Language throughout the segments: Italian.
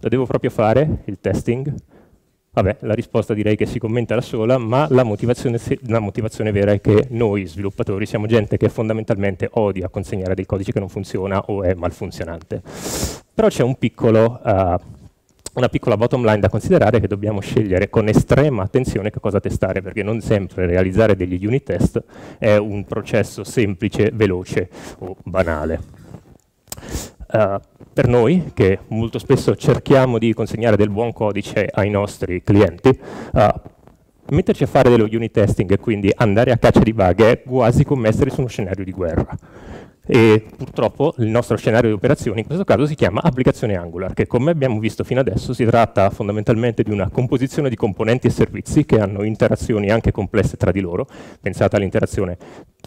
Lo devo proprio fare, il testing? Vabbè, la risposta direi che si commenta da sola, ma la motivazione, la motivazione, vera è che noi sviluppatori siamo gente che fondamentalmente odia consegnare dei codici che non funziona o è malfunzionante. Però c'è un uh, una piccola bottom line da considerare che dobbiamo scegliere con estrema attenzione che cosa testare, perché non sempre realizzare degli unit test è un processo semplice, veloce o banale. Uh, per noi, che molto spesso cerchiamo di consegnare del buon codice ai nostri clienti, metterci a fare dello unit testing e quindi andare a caccia di bug è quasi come essere su uno scenario di guerra e purtroppo il nostro scenario di operazioni in questo caso si chiama applicazione Angular, che come abbiamo visto fino adesso si tratta fondamentalmente di una composizione di componenti e servizi che hanno interazioni anche complesse tra di loro. Pensate all'interazione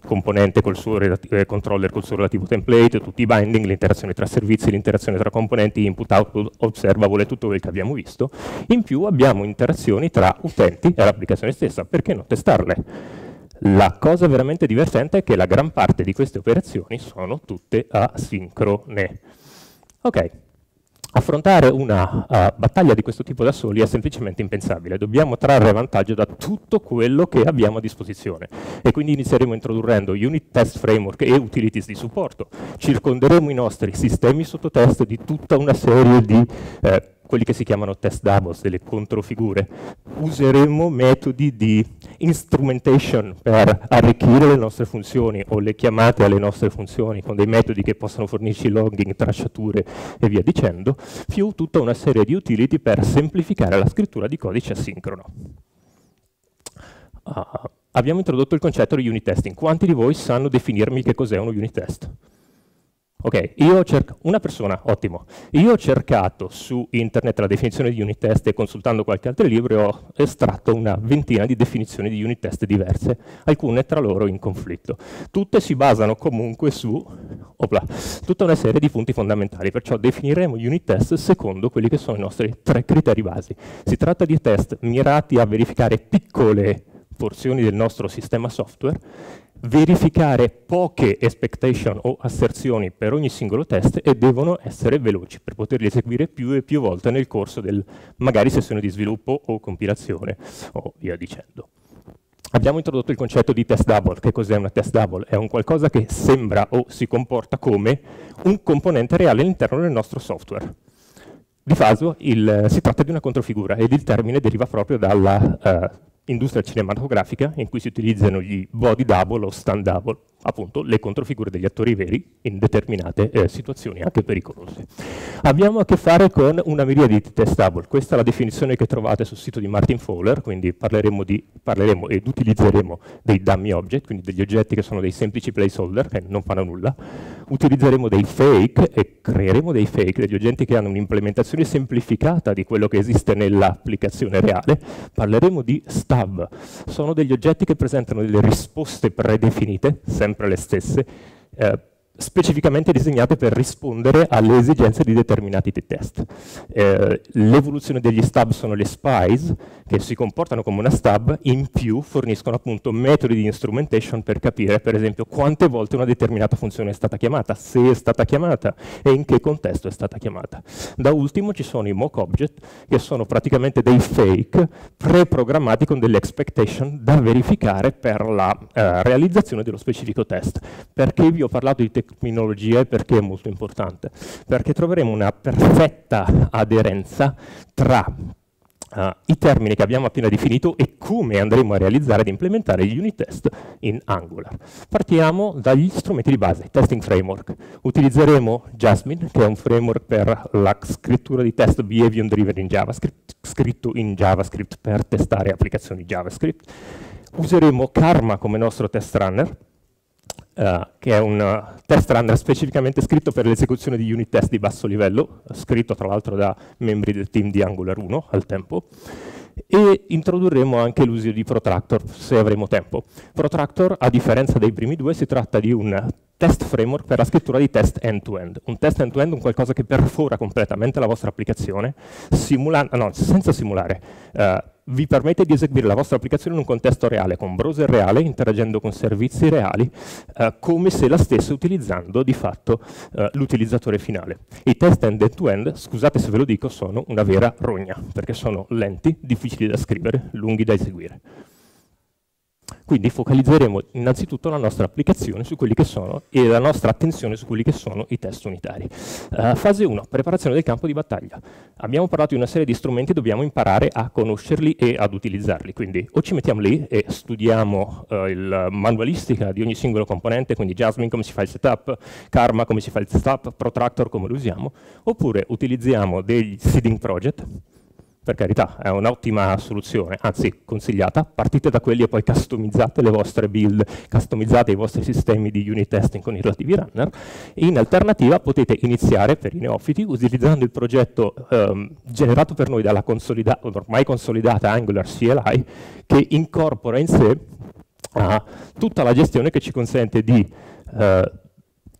componente col suo eh, controller col suo relativo template, tutti i binding, l'interazione tra servizi, l'interazione tra componenti, input, output, observable, tutto quel che abbiamo visto. In più abbiamo interazioni tra utenti e l'applicazione stessa, perché non testarle? La cosa veramente divertente è che la gran parte di queste operazioni sono tutte asincrone. Ok, affrontare una uh, battaglia di questo tipo da soli è semplicemente impensabile, dobbiamo trarre vantaggio da tutto quello che abbiamo a disposizione. E quindi inizieremo introdurendo unit test framework e utilities di supporto, circonderemo i nostri sistemi sotto test di tutta una serie di eh, quelli che si chiamano test doubles, delle controfigure. Useremo metodi di instrumentation per arricchire le nostre funzioni o le chiamate alle nostre funzioni con dei metodi che possono fornirci logging, tracciature e via dicendo, più tutta una serie di utility per semplificare la scrittura di codice asincrono. Uh, abbiamo introdotto il concetto di unit testing. Quanti di voi sanno definirmi che cos'è uno unit test? Ok, io ho cercato, una persona, ottimo. Io ho cercato su internet la definizione di unit test e consultando qualche altro libro ho estratto una ventina di definizioni di unit test diverse, alcune tra loro in conflitto. Tutte si basano comunque su opla, tutta una serie di punti fondamentali, perciò definiremo unit test secondo quelli che sono i nostri tre criteri basi. Si tratta di test mirati a verificare piccole porzioni del nostro sistema software verificare poche expectation o asserzioni per ogni singolo test e devono essere veloci per poterli eseguire più e più volte nel corso del magari sessione di sviluppo o compilazione o via dicendo. Abbiamo introdotto il concetto di test double. Che cos'è una test double? È un qualcosa che sembra o si comporta come un componente reale all'interno del nostro software. Di fatto si tratta di una controfigura ed il termine deriva proprio dalla uh, industria cinematografica in cui si utilizzano gli body double o stand double appunto le controfigure degli attori veri in determinate eh, situazioni anche pericolose. Abbiamo a che fare con una miriade di testable, questa è la definizione che trovate sul sito di Martin Fowler, quindi parleremo, di, parleremo ed utilizzeremo dei dummy object, quindi degli oggetti che sono dei semplici placeholder che non fanno nulla, utilizzeremo dei fake e creeremo dei fake, degli oggetti che hanno un'implementazione semplificata di quello che esiste nell'applicazione reale, parleremo di stub, sono degli oggetti che presentano delle risposte predefinite, sempre le stesse, eh, specificamente disegnate per rispondere alle esigenze di determinati test. Eh, L'evoluzione degli stub sono le spies, che si comportano come una stub, in più forniscono appunto metodi di instrumentation per capire, per esempio, quante volte una determinata funzione è stata chiamata, se è stata chiamata e in che contesto è stata chiamata. Da ultimo ci sono i mock object, che sono praticamente dei fake preprogrammati con delle expectation da verificare per la eh, realizzazione dello specifico test. Perché vi ho parlato di terminologie perché è molto importante? Perché troveremo una perfetta aderenza tra Uh, i termini che abbiamo appena definito e come andremo a realizzare ed implementare gli unit test in Angular. Partiamo dagli strumenti di base, testing framework. Utilizzeremo Jasmine, che è un framework per la scrittura di test behavior driven in JavaScript, scritto in JavaScript per testare applicazioni JavaScript. Useremo Karma come nostro test runner, Uh, che è un test runner specificamente scritto per l'esecuzione di unit test di basso livello, scritto tra l'altro da membri del team di Angular 1 al tempo, e introdurremo anche l'uso di Protractor se avremo tempo. Protractor, a differenza dei primi due, si tratta di un test framework per la scrittura di test end-to-end. -end. Un test end-to-end è un qualcosa che perfora completamente la vostra applicazione, simula no, senza simulare, uh, vi permette di eseguire la vostra applicazione in un contesto reale, con browser reale, interagendo con servizi reali, uh, come se la stesse utilizzando di fatto uh, l'utilizzatore finale. I test end-to-end, -end, scusate se ve lo dico, sono una vera rogna, perché sono lenti, difficili da scrivere, lunghi da eseguire. Quindi focalizzeremo innanzitutto la nostra applicazione su quelli che sono e la nostra attenzione su quelli che sono i test unitari. Uh, fase 1, preparazione del campo di battaglia. Abbiamo parlato di una serie di strumenti, dobbiamo imparare a conoscerli e ad utilizzarli, quindi o ci mettiamo lì e studiamo uh, il manualistica di ogni singolo componente, quindi Jasmine come si fa il setup, Karma come si fa il setup, Protractor come lo usiamo, oppure utilizziamo degli seeding project, per carità, è un'ottima soluzione, anzi consigliata, partite da quelli e poi customizzate le vostre build, customizzate i vostri sistemi di unit testing con i relativi runner. In alternativa potete iniziare per i neofiti utilizzando il progetto ehm, generato per noi dalla consolida ormai consolidata Angular CLI che incorpora in sé uh, tutta la gestione che ci consente di uh,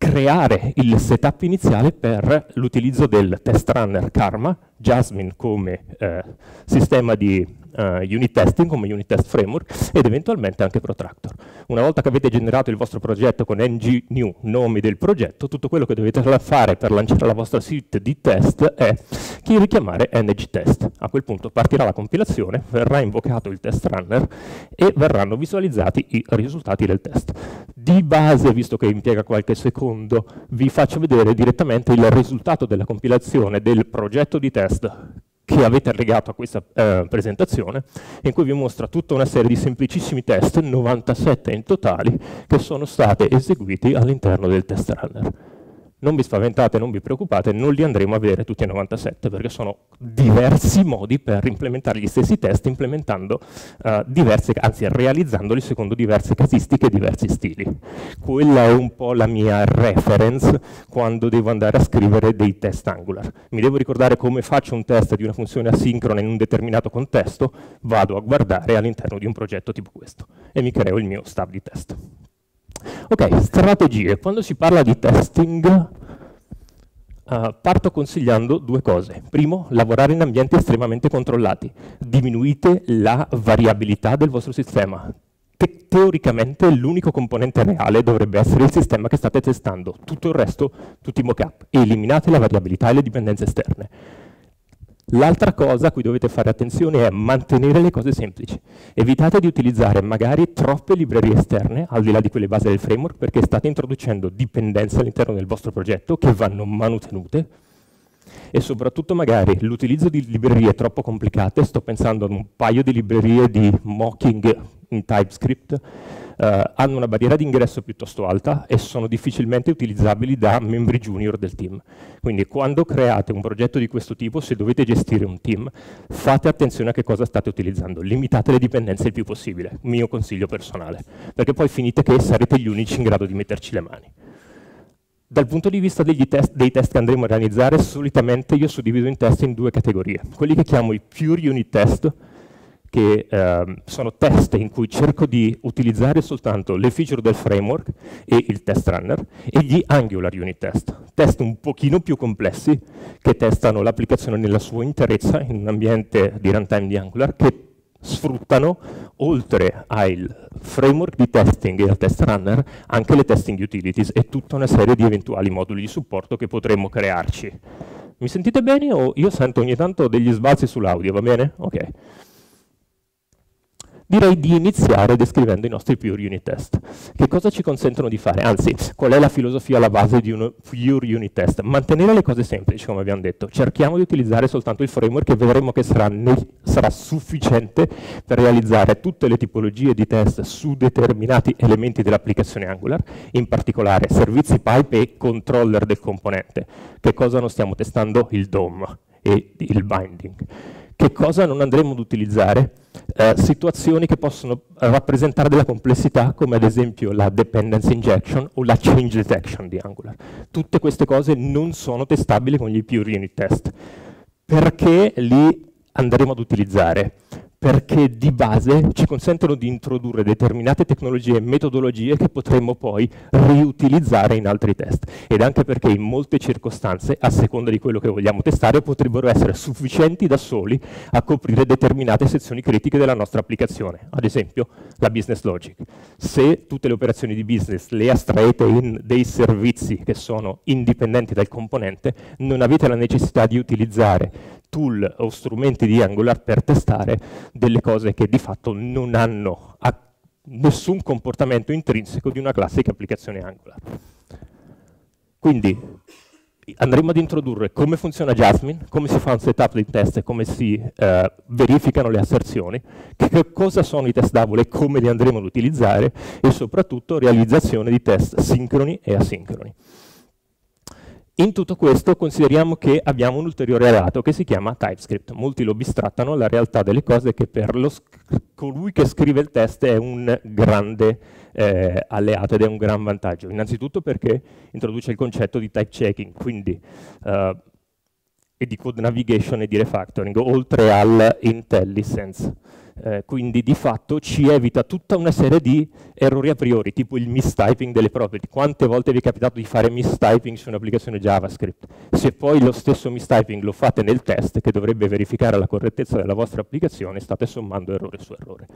creare il setup iniziale per l'utilizzo del test runner Karma, Jasmine come eh, sistema di uh, unit testing come unit test framework ed eventualmente anche Protractor. Una volta che avete generato il vostro progetto con ngnew, nome del progetto, tutto quello che dovete fare per lanciare la vostra suite di test è chi richiamare ngtest. A quel punto partirà la compilazione, verrà invocato il test runner e verranno visualizzati i risultati del test. Di base, visto che impiega qualche secondo, vi faccio vedere direttamente il risultato della compilazione del progetto di test che avete legato a questa eh, presentazione, in cui vi mostra tutta una serie di semplicissimi test, 97 in totali, che sono stati eseguiti all'interno del test runner non vi spaventate, non vi preoccupate, non li andremo a vedere tutti a 97 perché sono diversi modi per implementare gli stessi test implementando uh, diverse, anzi realizzandoli secondo diverse casistiche e diversi stili. Quella è un po' la mia reference quando devo andare a scrivere dei test Angular. Mi devo ricordare come faccio un test di una funzione asincrona in un determinato contesto, vado a guardare all'interno di un progetto tipo questo e mi creo il mio stub di test. Ok, strategie. Quando si parla di testing, uh, parto consigliando due cose. Primo, lavorare in ambienti estremamente controllati. Diminuite la variabilità del vostro sistema. Te teoricamente l'unico componente reale dovrebbe essere il sistema che state testando. Tutto il resto, tutti i mockup. Eliminate la variabilità e le dipendenze esterne L'altra cosa a cui dovete fare attenzione è mantenere le cose semplici. Evitate di utilizzare magari troppe librerie esterne, al di là di quelle base del framework, perché state introducendo dipendenze all'interno del vostro progetto che vanno manutenute e soprattutto magari l'utilizzo di librerie troppo complicate, sto pensando ad un paio di librerie di mocking in TypeScript, eh, hanno una barriera di ingresso piuttosto alta e sono difficilmente utilizzabili da membri junior del team. Quindi quando create un progetto di questo tipo, se dovete gestire un team, fate attenzione a che cosa state utilizzando, limitate le dipendenze il più possibile, mio consiglio personale, perché poi finite che sarete gli unici in grado di metterci le mani. Dal punto di vista test, dei test che andremo a realizzare, solitamente io suddivido in test in due categorie. Quelli che chiamo i pure unit test, che eh, sono test in cui cerco di utilizzare soltanto le feature del framework e il test runner, e gli Angular unit test, test un pochino più complessi che testano l'applicazione nella sua interezza in un ambiente di runtime di Angular che sfruttano, oltre al framework di testing e al test runner, anche le testing utilities e tutta una serie di eventuali moduli di supporto che potremmo crearci. Mi sentite bene o io sento ogni tanto degli sbalzi sull'audio, va bene? Ok direi di iniziare descrivendo i nostri pure unit test. Che cosa ci consentono di fare? Anzi, qual è la filosofia alla base di un pure unit test? Mantenere le cose semplici, come abbiamo detto. Cerchiamo di utilizzare soltanto il framework e vedremo che sarà, sarà sufficiente per realizzare tutte le tipologie di test su determinati elementi dell'applicazione Angular, in particolare servizi pipe e controller del componente. Che cosa non stiamo testando? Il DOM e il binding. Che cosa non andremo ad utilizzare? Eh, situazioni che possono rappresentare della complessità, come ad esempio la dependency injection o la change detection di Angular. Tutte queste cose non sono testabili con gli pure unit test. Perché li andremo ad utilizzare? Perché di base ci consentono di introdurre determinate tecnologie e metodologie che potremmo poi riutilizzare in altri test ed anche perché in molte circostanze, a seconda di quello che vogliamo testare, potrebbero essere sufficienti da soli a coprire determinate sezioni critiche della nostra applicazione, ad esempio la business logic. Se tutte le operazioni di business le astraete in dei servizi che sono indipendenti dal componente, non avete la necessità di utilizzare tool o strumenti di Angular per testare delle cose che di fatto non hanno nessun comportamento intrinseco di una classica applicazione Angular. Quindi andremo ad introdurre come funziona Jasmine, come si fa un setup di test e come si eh, verificano le asserzioni, che cosa sono i test double e come li andremo ad utilizzare e soprattutto realizzazione di test sincroni e asincroni. In tutto questo consideriamo che abbiamo un ulteriore reato che si chiama TypeScript. Molti lo bistrattano, la realtà delle cose è che per colui che scrive il test è un grande eh, alleato ed è un gran vantaggio. Innanzitutto perché introduce il concetto di type checking, quindi uh, e di code navigation e di refactoring, oltre all'IntelliSense. Eh, quindi di fatto ci evita tutta una serie di errori a priori, tipo il mistyping delle property. Quante volte vi è capitato di fare mistyping su un'applicazione JavaScript? Se poi lo stesso mistyping lo fate nel test, che dovrebbe verificare la correttezza della vostra applicazione, state sommando errore su errore.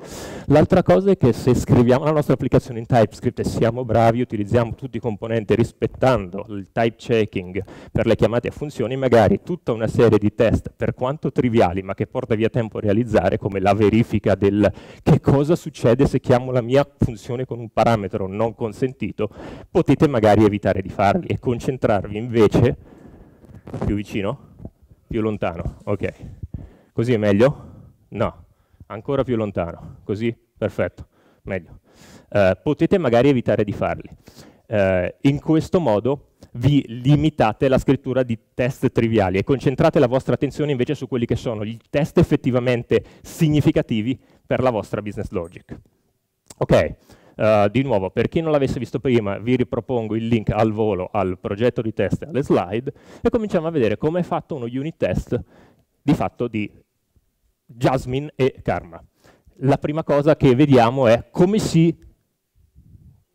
L'altra cosa è che se scriviamo la nostra applicazione in TypeScript e siamo bravi, utilizziamo tutti i componenti rispettando il type checking per le chiamate a funzioni, magari tutta una serie di test, per quanto triviali, ma che porta via tempo a realizzare, come la verifica verifica del che cosa succede se chiamo la mia funzione con un parametro non consentito, potete magari evitare di farli e concentrarvi invece più vicino, più lontano. Ok, così è meglio? No, ancora più lontano, così? Perfetto, meglio. Uh, potete magari evitare di farli. Uh, in questo modo vi limitate la scrittura di test triviali e concentrate la vostra attenzione invece su quelli che sono i test effettivamente significativi per la vostra business logic. Ok, uh, di nuovo, per chi non l'avesse visto prima, vi ripropongo il link al volo al progetto di test alle slide e cominciamo a vedere come è fatto uno unit test di fatto di Jasmine e Karma. La prima cosa che vediamo è come si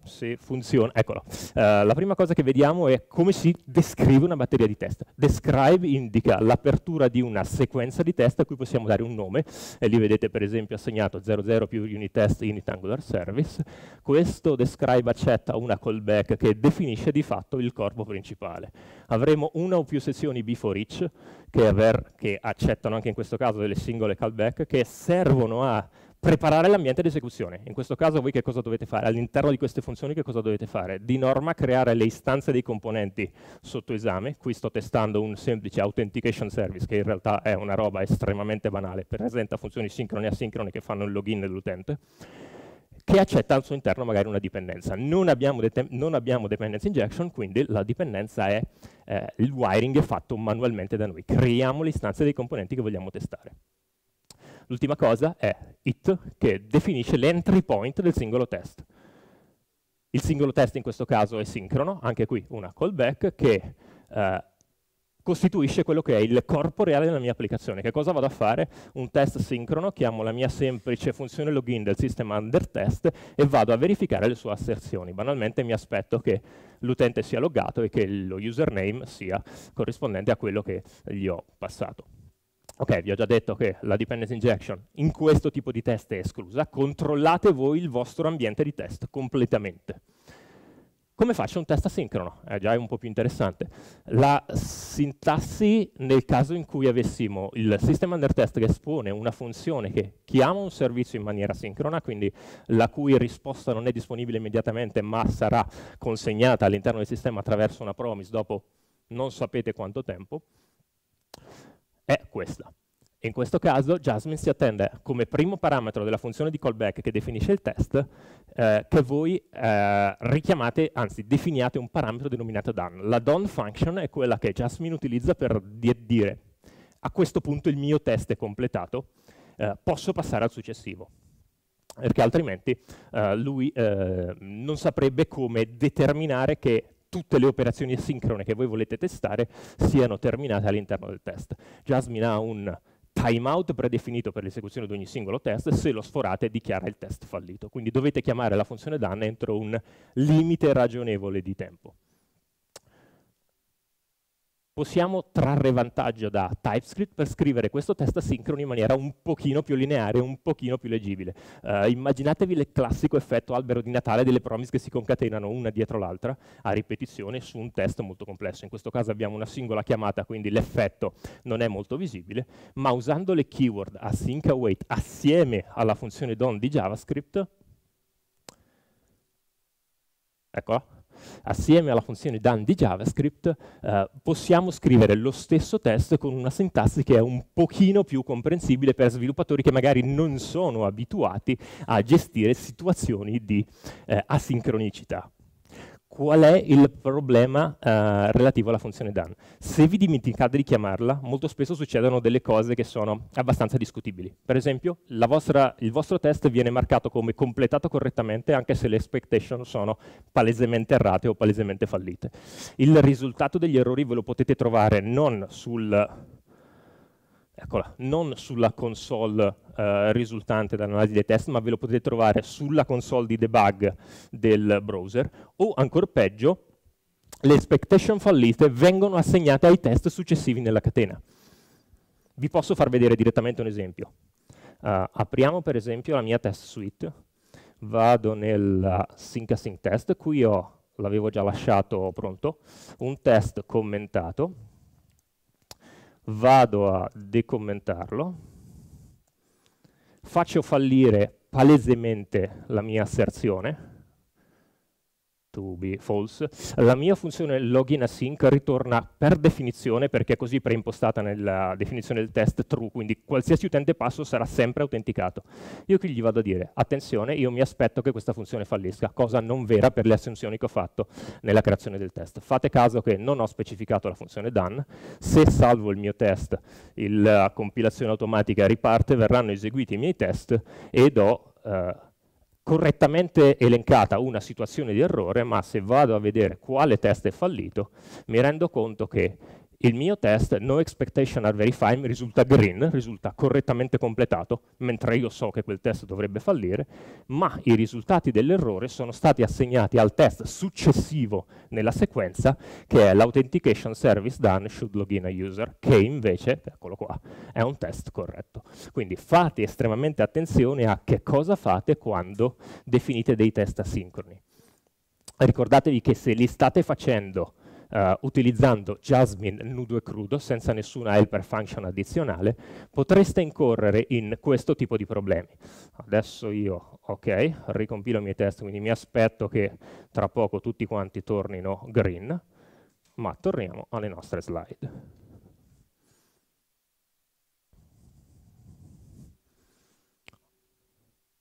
se funziona. Eccolo. Uh, la prima cosa che vediamo è come si descrive una batteria di test. Describe indica l'apertura di una sequenza di test a cui possiamo dare un nome, e lì vedete per esempio assegnato 00 più unit test init angular service. Questo describe accetta una callback che definisce di fatto il corpo principale. Avremo una o più sezioni before each che, che accettano anche in questo caso delle singole callback che servono a preparare l'ambiente di esecuzione. In questo caso voi che cosa dovete fare? All'interno di queste funzioni che cosa dovete fare? Di norma creare le istanze dei componenti sotto esame. Qui sto testando un semplice authentication service che in realtà è una roba estremamente banale, presenta funzioni sincrone e asincrone che fanno il login dell'utente che accetta al suo interno magari una dipendenza. Non abbiamo, non abbiamo dependency injection, quindi la dipendenza è eh, il wiring fatto manualmente da noi. Creiamo le istanze dei componenti che vogliamo testare. L'ultima cosa è it, che definisce l'entry point del singolo test. Il singolo test in questo caso è sincrono, anche qui una callback che eh, costituisce quello che è il corpo reale della mia applicazione. Che cosa vado a fare? Un test sincrono, chiamo la mia semplice funzione login del system under test e vado a verificare le sue asserzioni. Banalmente mi aspetto che l'utente sia loggato e che lo username sia corrispondente a quello che gli ho passato. Ok, vi ho già detto che la dependency injection in questo tipo di test è esclusa, controllate voi il vostro ambiente di test completamente. Come faccio un test asincrono? È già un po' più interessante. La sintassi nel caso in cui avessimo il system under test che espone una funzione che chiama un servizio in maniera sincrona, quindi la cui risposta non è disponibile immediatamente ma sarà consegnata all'interno del sistema attraverso una promise dopo non sapete quanto tempo, è questa. In questo caso Jasmine si attende come primo parametro della funzione di callback che definisce il test eh, che voi eh, richiamate, anzi definiate un parametro denominato done. La done function è quella che Jasmine utilizza per di dire a questo punto il mio test è completato, eh, posso passare al successivo perché altrimenti uh, lui uh, non saprebbe come determinare che tutte le operazioni asincrone che voi volete testare siano terminate all'interno del test. Jasmine ha un timeout predefinito per l'esecuzione di ogni singolo test, se lo sforate dichiara il test fallito. Quindi dovete chiamare la funzione done entro un limite ragionevole di tempo possiamo trarre vantaggio da TypeScript per scrivere questo test asincrono in maniera un pochino più lineare, un pochino più leggibile. Uh, immaginatevi il classico effetto albero di Natale delle promise che si concatenano una dietro l'altra a ripetizione su un test molto complesso. In questo caso abbiamo una singola chiamata, quindi l'effetto non è molto visibile, ma usando le keyword async await assieme alla funzione don di JavaScript, eccola, assieme alla funzione done di JavaScript eh, possiamo scrivere lo stesso test con una sintassi che è un pochino più comprensibile per sviluppatori che magari non sono abituati a gestire situazioni di eh, asincronicità qual è il problema uh, relativo alla funzione done. Se vi dimenticate di chiamarla, molto spesso succedono delle cose che sono abbastanza discutibili. Per esempio, vostra, il vostro test viene marcato come completato correttamente anche se le expectation sono palesemente errate o palesemente fallite. Il risultato degli errori ve lo potete trovare non sul eccola, non sulla console eh, risultante dall'analisi dei test, ma ve lo potete trovare sulla console di debug del browser, o ancora peggio, le expectation fallite vengono assegnate ai test successivi nella catena. Vi posso far vedere direttamente un esempio. Uh, apriamo per esempio la mia test suite, vado nel sync async test, qui l'avevo già lasciato pronto, un test commentato, vado a decommentarlo, faccio fallire palesemente la mia asserzione, to be false, la mia funzione login async ritorna per definizione, perché è così preimpostata nella definizione del test, true, quindi qualsiasi utente passo sarà sempre autenticato. Io qui gli vado a dire, attenzione, io mi aspetto che questa funzione fallisca, cosa non vera per le assunzioni che ho fatto nella creazione del test. Fate caso che non ho specificato la funzione done, se salvo il mio test, la compilazione automatica riparte, verranno eseguiti i miei test ed ho... Uh, correttamente elencata una situazione di errore, ma se vado a vedere quale test è fallito, mi rendo conto che il mio test no expectation are verified risulta green, risulta correttamente completato, mentre io so che quel test dovrebbe fallire, ma i risultati dell'errore sono stati assegnati al test successivo nella sequenza, che è l'authentication service done should login a user, che invece, eccolo qua, è un test corretto. Quindi fate estremamente attenzione a che cosa fate quando definite dei test asincroni. Ricordatevi che se li state facendo uh, utilizzando Jasmine nudo e crudo senza nessuna helper function addizionale, potreste incorrere in questo tipo di problemi. Adesso io, ok, ricompilo i miei test, quindi mi aspetto che tra poco tutti quanti tornino green, ma torniamo alle nostre slide.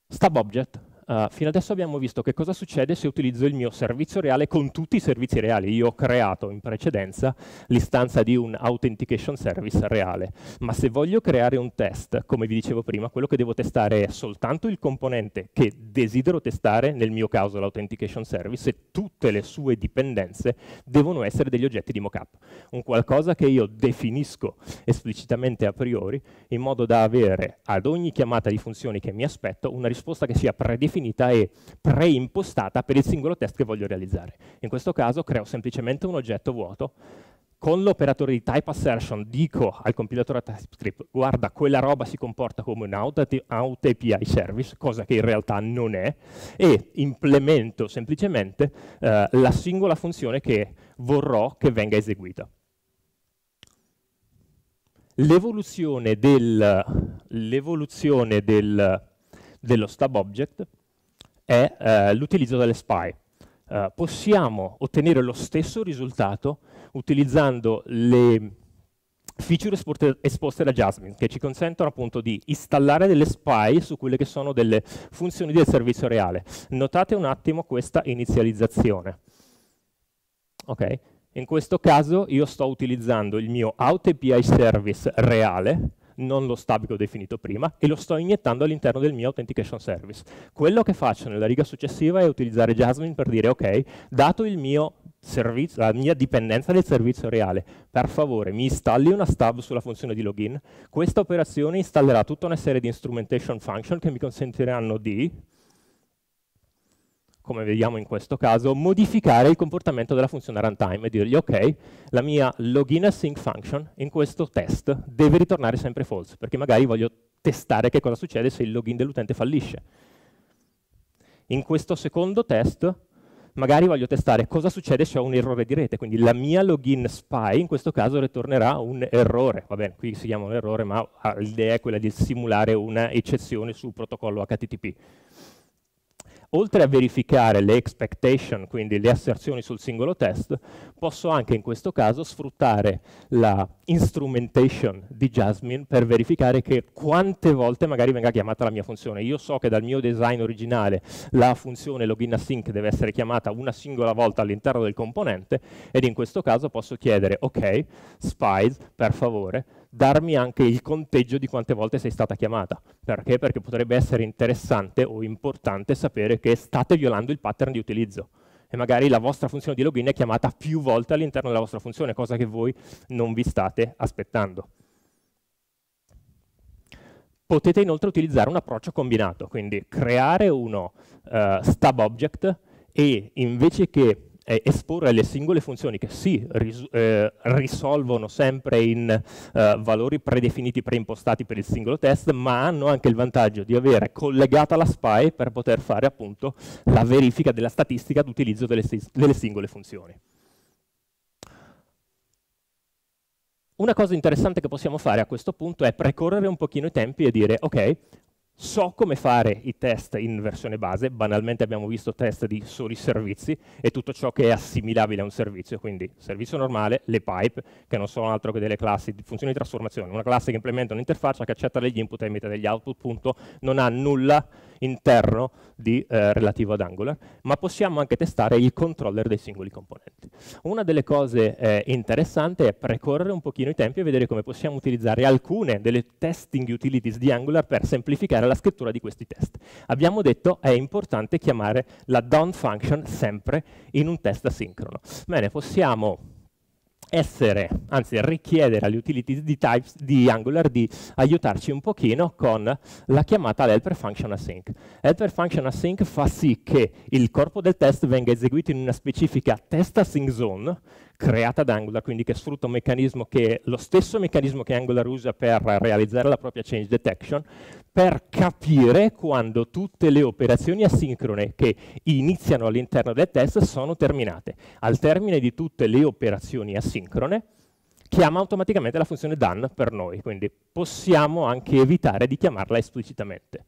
Stub object Uh, fino adesso abbiamo visto che cosa succede se utilizzo il mio servizio reale con tutti i servizi reali. Io ho creato in precedenza l'istanza di un authentication service reale, ma se voglio creare un test, come vi dicevo prima, quello che devo testare è soltanto il componente che desidero testare, nel mio caso l'authentication service, e tutte le sue dipendenze devono essere degli oggetti di mockup. Un qualcosa che io definisco esplicitamente a priori, in modo da avere ad ogni chiamata di funzioni che mi aspetto una risposta che sia predefinita definita e preimpostata per il singolo test che voglio realizzare. In questo caso creo semplicemente un oggetto vuoto, con l'operatore di type assertion dico al compilatore TypeScript guarda quella roba si comporta come un out, out API service, cosa che in realtà non è, e implemento semplicemente eh, la singola funzione che vorrò che venga eseguita. L'evoluzione del, dello stub object è eh, l'utilizzo delle spy. Uh, possiamo ottenere lo stesso risultato utilizzando le feature esposte da Jasmine, che ci consentono appunto di installare delle spy su quelle che sono delle funzioni del servizio reale. Notate un attimo questa inizializzazione. Okay? In questo caso io sto utilizzando il mio out API service reale, non lo stub che ho definito prima, e lo sto iniettando all'interno del mio authentication service. Quello che faccio nella riga successiva è utilizzare Jasmine per dire, ok, dato mio la mia dipendenza del servizio reale. Per favore, mi installi una stub sulla funzione di login. Questa operazione installerà tutta una serie di instrumentation function che mi consentiranno di, come vediamo in questo caso, modificare il comportamento della funzione runtime e dirgli ok, la mia login async function in questo test deve ritornare sempre false, perché magari voglio testare che cosa succede se il login dell'utente fallisce. In questo secondo test magari voglio testare cosa succede se ho un errore di rete, quindi la mia login spy in questo caso ritornerà un errore, va bene, qui si chiama un errore, ma l'idea è quella di simulare una eccezione sul protocollo HTTP oltre a verificare le expectation, quindi le asserzioni sul singolo test, posso anche in questo caso sfruttare la instrumentation di Jasmine per verificare che quante volte magari venga chiamata la mia funzione. Io so che dal mio design originale la funzione login async deve essere chiamata una singola volta all'interno del componente ed in questo caso posso chiedere ok, spies, per favore, darmi anche il conteggio di quante volte sei stata chiamata. Perché? Perché potrebbe essere interessante o importante sapere che state violando il pattern di utilizzo e magari la vostra funzione di login è chiamata più volte all'interno della vostra funzione, cosa che voi non vi state aspettando. Potete inoltre utilizzare un approccio combinato, quindi creare uno uh, stub object e invece che eh, esporre le singole funzioni che sì, ris eh, risolvono sempre in eh, valori predefiniti, preimpostati per il singolo test, ma hanno anche il vantaggio di avere collegata la SPY per poter fare appunto la verifica della statistica d'utilizzo delle, delle singole funzioni. Una cosa interessante che possiamo fare a questo punto è precorrere un pochino i tempi e dire ok, So come fare i test in versione base, banalmente abbiamo visto test di soli servizi e tutto ciò che è assimilabile a un servizio, quindi servizio normale, le pipe, che non sono altro che delle classi di funzioni di trasformazione, una classe che implementa un'interfaccia che accetta degli input e emette degli output, punto, non ha nulla interno di, eh, relativo ad Angular, ma possiamo anche testare il controller dei singoli componenti. Una delle cose eh, interessanti è precorrere un pochino i tempi e vedere come possiamo utilizzare alcune delle testing utilities di Angular per semplificare la scrittura di questi test. Abbiamo detto che è importante chiamare la done function sempre in un test asincrono. Bene, possiamo essere, anzi richiedere agli utilities di, types, di Angular di aiutarci un pochino con la chiamata all'helper function async. Helper function async fa sì che il corpo del test venga eseguito in una specifica test async zone creata da Angular, quindi che sfrutta un meccanismo che lo stesso meccanismo che Angular usa per realizzare la propria change detection, per capire quando tutte le operazioni asincrone che iniziano all'interno del test sono terminate. Al termine di tutte le operazioni asincrone, chiama automaticamente la funzione done per noi, quindi possiamo anche evitare di chiamarla esplicitamente.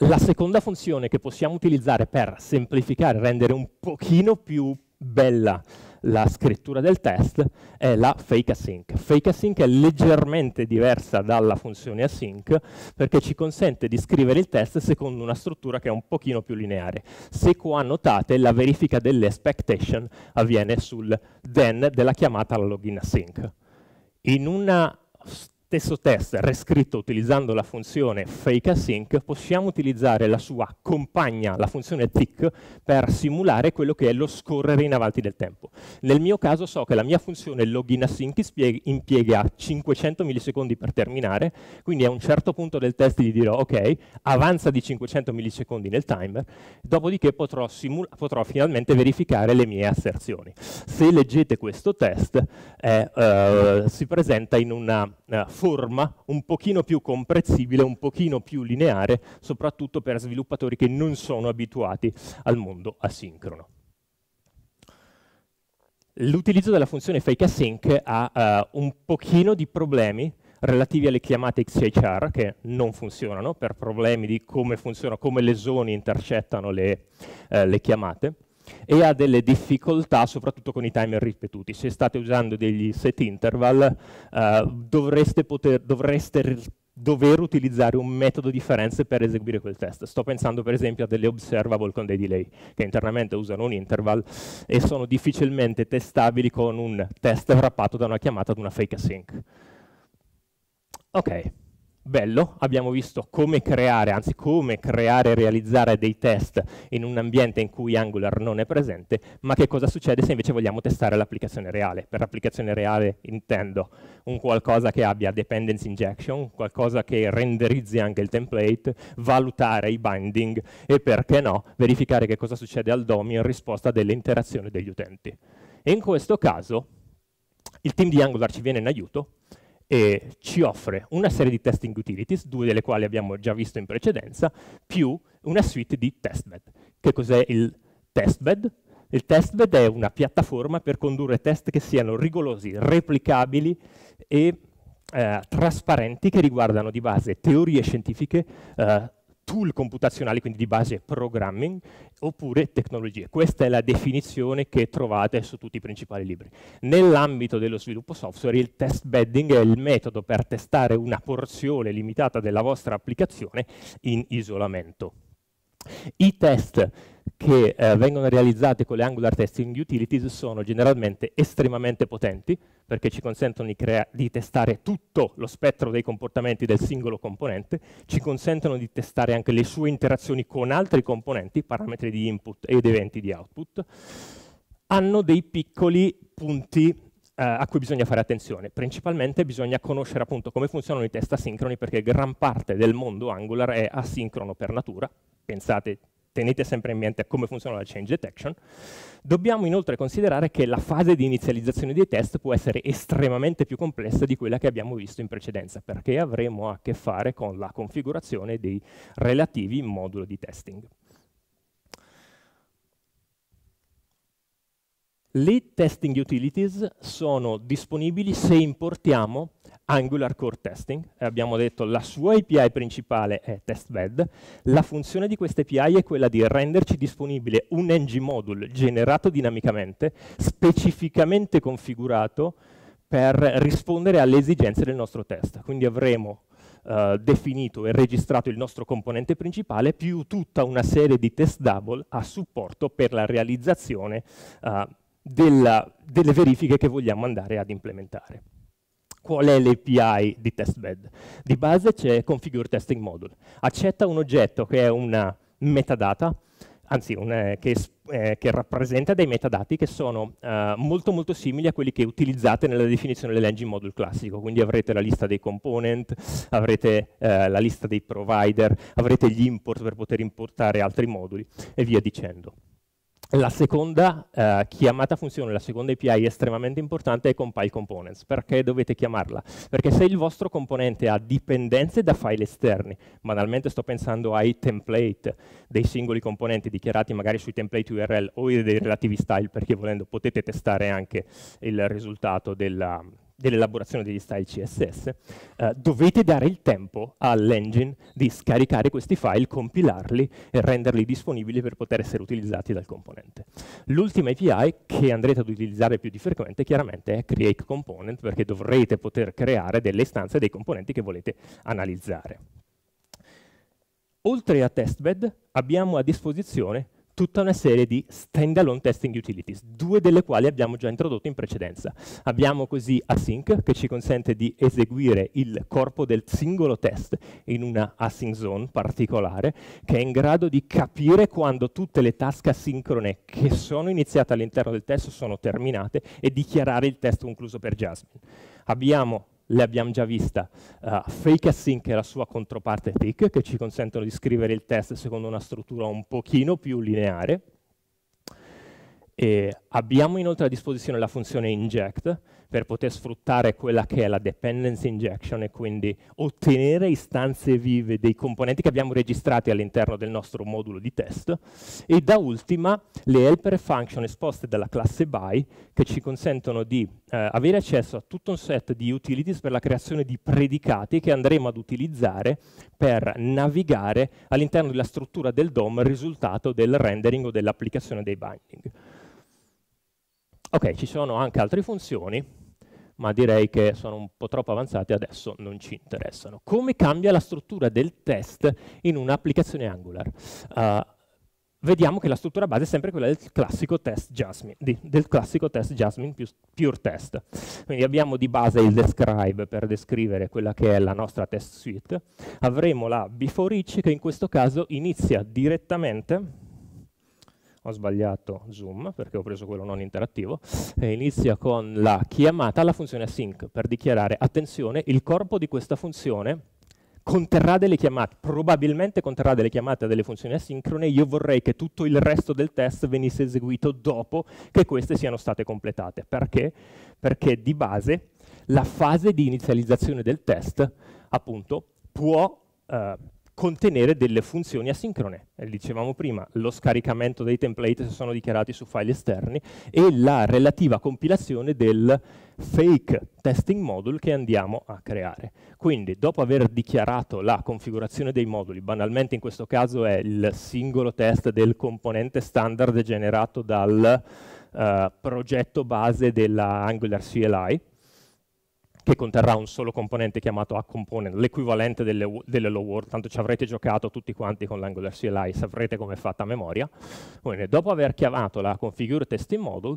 La seconda funzione che possiamo utilizzare per semplificare, rendere un pochino più bella la scrittura del test è la fake async. Fake async è leggermente diversa dalla funzione async perché ci consente di scrivere il test secondo una struttura che è un pochino più lineare. Se qua notate la verifica delle expectation avviene sul then della chiamata alla login async. In una stesso test riscritto utilizzando la funzione fakeAsync, possiamo utilizzare la sua compagna, la funzione tick, per simulare quello che è lo scorrere in avanti del tempo. Nel mio caso so che la mia funzione loginAsync impiega 500 millisecondi per terminare, quindi a un certo punto del test gli dirò ok, avanza di 500 millisecondi nel timer, dopodiché potrò, potrò finalmente verificare le mie asserzioni. Se leggete questo test, eh, uh, si presenta in una uh, forma un pochino più comprensibile, un pochino più lineare, soprattutto per sviluppatori che non sono abituati al mondo asincrono. L'utilizzo della funzione fakeAsync ha uh, un pochino di problemi relativi alle chiamate XHR che non funzionano per problemi di come funziona, come le zone intercettano le, uh, le chiamate e ha delle difficoltà soprattutto con i timer ripetuti. Se state usando degli set interval uh, dovreste, poter, dovreste dover utilizzare un metodo differente per eseguire quel test. Sto pensando per esempio a delle observable con dei delay, che internamente usano un interval e sono difficilmente testabili con un test wrappato da una chiamata ad una fake async. Ok, bello, abbiamo visto come creare, anzi come creare e realizzare dei test in un ambiente in cui Angular non è presente, ma che cosa succede se invece vogliamo testare l'applicazione reale? Per l'applicazione reale intendo un qualcosa che abbia dependency injection, qualcosa che renderizzi anche il template, valutare i binding e perché no, verificare che cosa succede al DOM in risposta delle interazioni degli utenti. E in questo caso il team di Angular ci viene in aiuto e ci offre una serie di testing utilities, due delle quali abbiamo già visto in precedenza, più una suite di testbed. Che cos'è il testbed? Il testbed è una piattaforma per condurre test che siano rigorosi, replicabili e eh, trasparenti che riguardano di base teorie scientifiche, eh, tool computazionali, quindi di base programming, oppure tecnologie. Questa è la definizione che trovate su tutti i principali libri. Nell'ambito dello sviluppo software il test bedding è il metodo per testare una porzione limitata della vostra applicazione in isolamento. I test che eh, vengono realizzati con le Angular Testing Utilities sono generalmente estremamente potenti perché ci consentono di, di, testare tutto lo spettro dei comportamenti del singolo componente, ci consentono di testare anche le sue interazioni con altri componenti, parametri di input ed eventi di output, hanno dei piccoli punti eh, a cui bisogna fare attenzione. Principalmente bisogna conoscere appunto come funzionano i test asincroni perché gran parte del mondo Angular è asincrono per natura. Pensate tenete sempre in mente come funziona la change detection, dobbiamo inoltre considerare che la fase di inizializzazione dei test può essere estremamente più complessa di quella che abbiamo visto in precedenza, perché avremo a che fare con la configurazione dei relativi moduli di testing. Le testing utilities sono disponibili se importiamo Angular Core Testing, abbiamo detto la sua API principale è TestBed, la funzione di questa API è quella di renderci disponibile un ng module generato dinamicamente, specificamente configurato per rispondere alle esigenze del nostro test. Quindi avremo Uh, definito e registrato il nostro componente principale più tutta una serie di test double a supporto per la realizzazione uh, della, delle verifiche che vogliamo andare ad implementare qual è l'API di testbed. Di base c'è configure testing module. Accetta un oggetto che è una metadata, anzi un, eh, che, eh, che, rappresenta dei metadati che sono eh, molto molto simili a quelli che utilizzate nella definizione dell'engine module classico, quindi avrete la lista dei component, avrete eh, la lista dei provider, avrete gli import per poter importare altri moduli e via dicendo. La seconda eh, chiamata funzione, la seconda API estremamente importante è compile components. Perché dovete chiamarla? Perché se il vostro componente ha dipendenze da file esterni, banalmente sto pensando ai template dei singoli componenti dichiarati magari sui template URL o dei relativi style, perché volendo potete testare anche il risultato della, dell'elaborazione degli style CSS, eh, dovete dare il tempo all'engine di scaricare questi file, compilarli e renderli disponibili per poter essere utilizzati dal componente. L'ultima API che andrete ad utilizzare più di frequente chiaramente è create component perché dovrete poter creare delle istanze dei componenti che volete analizzare. Oltre a testbed abbiamo a disposizione tutta una serie di standalone testing utilities, due delle quali abbiamo già introdotto in precedenza. Abbiamo così async, che ci consente di eseguire il corpo del singolo test in una async zone particolare, che è in grado di capire quando tutte le task asincrone che sono iniziate all'interno del test sono terminate e dichiarare il test concluso per Jasmine. Abbiamo le abbiamo già vista, uh, fake async e la sua controparte thick, che ci consentono di scrivere il test secondo una struttura un pochino più lineare. E abbiamo inoltre a disposizione la funzione inject, per poter sfruttare quella che è la dependency injection e quindi ottenere istanze vive dei componenti che abbiamo registrati all'interno del nostro modulo di test e da ultima le helper function esposte dalla classe by che ci consentono di eh, avere accesso a tutto un set di utilities per la creazione di predicati che andremo ad utilizzare per navigare all'interno della struttura del DOM risultato del rendering o dell'applicazione dei binding. Ok, ci sono anche altre funzioni, ma direi che sono un po' troppo avanzate e adesso non ci interessano. Come cambia la struttura del test in un'applicazione Angular? Uh, vediamo che la struttura base è sempre quella del classico test Jasmine, di, del classico test Jasmine pure test. Quindi abbiamo di base il describe per descrivere quella che è la nostra test suite, avremo la before each che in questo caso inizia direttamente ho sbagliato zoom perché ho preso quello non interattivo, e inizia con la chiamata alla funzione async per dichiarare attenzione, il corpo di questa funzione conterrà delle chiamate, probabilmente conterrà delle chiamate delle funzioni asincrone, io vorrei che tutto il resto del test venisse eseguito dopo che queste siano state completate. Perché? Perché di base la fase di inizializzazione del test appunto può eh, contenere delle funzioni asincrone. E dicevamo prima, lo scaricamento dei template se sono dichiarati su file esterni e la relativa compilazione del fake testing module che andiamo a creare. Quindi, dopo aver dichiarato la configurazione dei moduli, banalmente in questo caso è il singolo test del componente standard generato dal uh, progetto base della Angular CLI, che conterrà un solo componente chiamato AComponent, l'equivalente delle, delle low world, tanto ci avrete giocato tutti quanti con l'Angular CLI, saprete come è fatta a memoria. Quindi, dopo aver chiamato la configure testing module,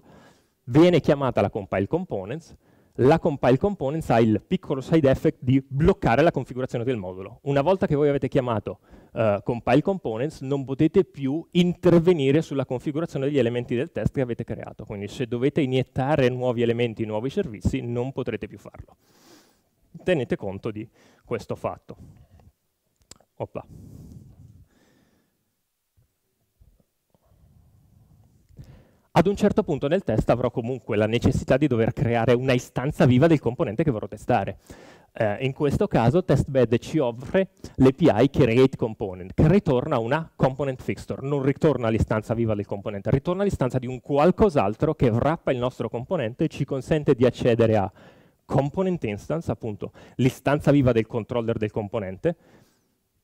viene chiamata la compile components, la compile components ha il piccolo side effect di bloccare la configurazione del modulo. Una volta che voi avete chiamato uh, compile components, non potete più intervenire sulla configurazione degli elementi del test che avete creato. Quindi se dovete iniettare nuovi elementi, nuovi servizi, non potrete più farlo. Tenete conto di questo fatto. Oppa. Ad un certo punto nel test avrò comunque la necessità di dover creare una istanza viva del componente che vorrò testare. Eh, in questo caso TestBed ci offre l'API create component, che ritorna una component fixture, non ritorna l'istanza viva del componente, ritorna l'istanza di un qualcos'altro che wrappa il nostro componente e ci consente di accedere a component instance, appunto l'istanza viva del controller del componente,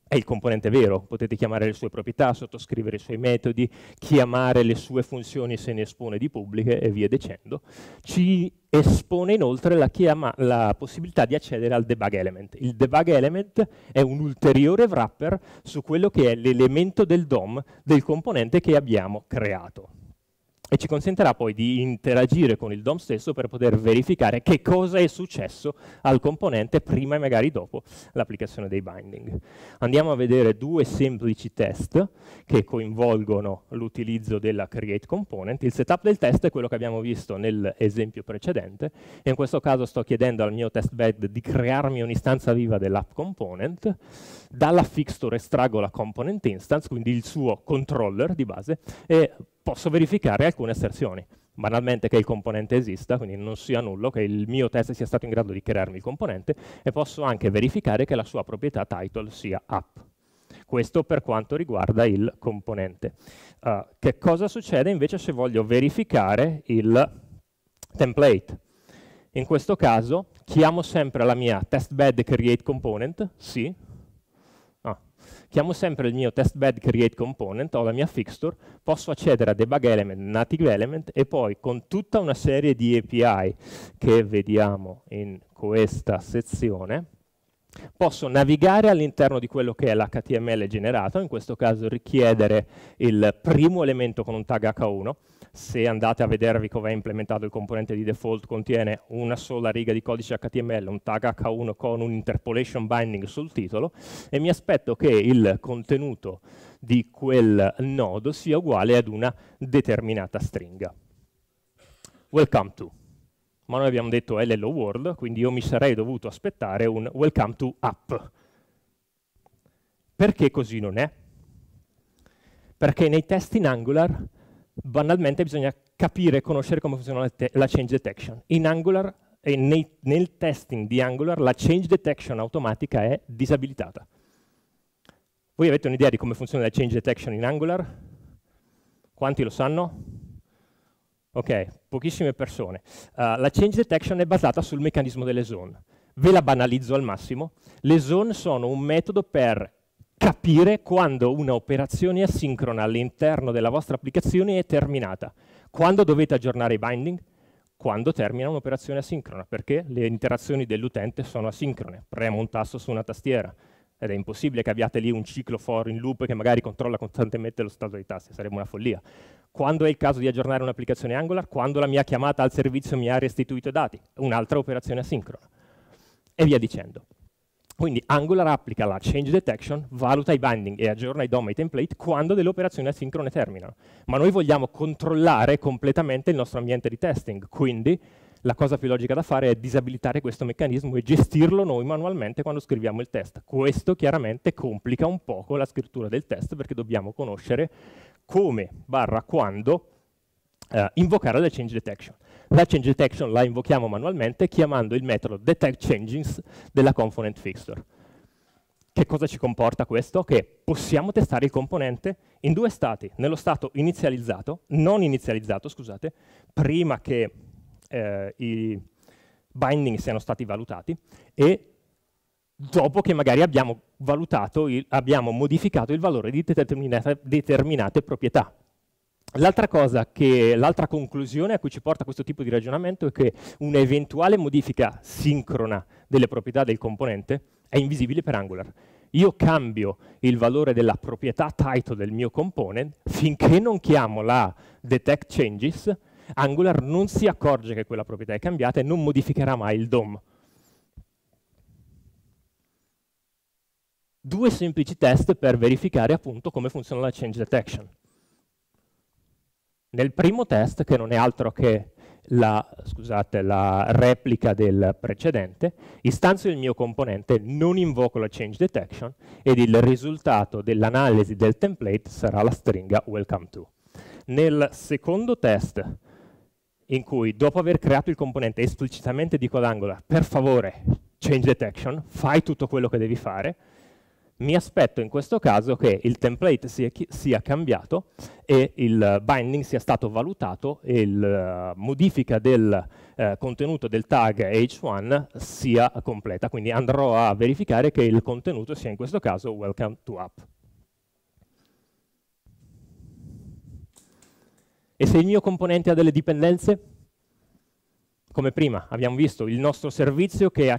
è il componente vero, potete chiamare le sue proprietà, sottoscrivere i suoi metodi, chiamare le sue funzioni se ne espone di pubbliche e via dicendo. Ci espone inoltre la, chiama, la possibilità di accedere al debug element. Il debug element è un ulteriore wrapper su quello che è l'elemento del DOM del componente che abbiamo creato e ci consentirà poi di interagire con il DOM stesso per poter verificare che cosa è successo al componente prima e magari dopo l'applicazione dei binding. Andiamo a vedere due semplici test che coinvolgono l'utilizzo della create component. Il setup del test è quello che abbiamo visto nell'esempio precedente e in questo caso sto chiedendo al mio testbed di crearmi un'istanza viva dell'app component, dalla fixture estraggo la component instance, quindi il suo controller di base, e posso verificare alcune asserzioni. Banalmente che il componente esista, quindi non sia nullo, che il mio test sia stato in grado di crearmi il componente, e posso anche verificare che la sua proprietà title sia app. Questo per quanto riguarda il componente. Uh, che cosa succede invece se voglio verificare il template? In questo caso chiamo sempre la mia testbed create component, sì, chiamo sempre il mio testbed create component, ho la mia fixture, posso accedere a debug element, native element e poi con tutta una serie di API che vediamo in questa sezione, posso navigare all'interno di quello che è l'HTML generato, in questo caso richiedere il primo elemento con un tag H1, se andate a vedervi come è implementato il componente di default, contiene una sola riga di codice HTML, un tag H1 con un interpolation binding sul titolo, e mi aspetto che il contenuto di quel nodo sia uguale ad una determinata stringa. Welcome to. Ma noi abbiamo detto hello world, quindi io mi sarei dovuto aspettare un welcome to app. Perché così non è? Perché nei test in Angular banalmente bisogna capire e conoscere come funziona la, la change detection. In Angular e nei, nel testing di Angular la change detection automatica è disabilitata. Voi avete un'idea di come funziona la change detection in Angular? Quanti lo sanno? Ok, pochissime persone. Uh, la change detection è basata sul meccanismo delle zone. Ve la banalizzo al massimo. Le zone sono un metodo per capire quando un'operazione asincrona all'interno della vostra applicazione è terminata. Quando dovete aggiornare i binding? Quando termina un'operazione asincrona, perché le interazioni dell'utente sono asincrone. Premo un tasto su una tastiera, ed è impossibile che abbiate lì un ciclo for in loop che magari controlla costantemente lo stato dei tasti, sarebbe una follia. Quando è il caso di aggiornare un'applicazione Angular? Quando la mia chiamata al servizio mi ha restituito i dati, un'altra operazione asincrona. E via dicendo. Quindi Angular applica la change detection, valuta i binding e aggiorna i DOM e i template quando delle operazioni asincrone terminano. Ma noi vogliamo controllare completamente il nostro ambiente di testing, quindi la cosa più logica da fare è disabilitare questo meccanismo e gestirlo noi manualmente quando scriviamo il test. Questo chiaramente complica un poco la scrittura del test perché dobbiamo conoscere come barra quando eh, invocare la change detection. La change detection la invochiamo manualmente chiamando il metodo detect changes della component fixture. Che cosa ci comporta questo? Che possiamo testare il componente in due stati, nello stato inizializzato, non inizializzato, scusate, prima che eh, i binding siano stati valutati e dopo che magari abbiamo, il, abbiamo modificato il valore di determinate, determinate proprietà. L'altra cosa, l'altra conclusione a cui ci porta questo tipo di ragionamento è che un'eventuale modifica sincrona delle proprietà del componente è invisibile per Angular. Io cambio il valore della proprietà title del mio component finché non chiamo la detect changes Angular non si accorge che quella proprietà è cambiata e non modificherà mai il DOM. Due semplici test per verificare appunto come funziona la change detection. Nel primo test, che non è altro che la, scusate, la replica del precedente, istanzio il mio componente, non invoco la change detection ed il risultato dell'analisi del template sarà la stringa welcome to. Nel secondo test in cui dopo aver creato il componente esplicitamente dico ad Angular, per favore, change detection, fai tutto quello che devi fare, mi aspetto in questo caso che il template sia, sia cambiato e il binding sia stato valutato e la uh, modifica del uh, contenuto del tag h1 sia completa, quindi andrò a verificare che il contenuto sia in questo caso welcome to app. E se il mio componente ha delle dipendenze? Come prima abbiamo visto, il nostro servizio che